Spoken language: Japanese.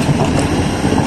ハハハハ!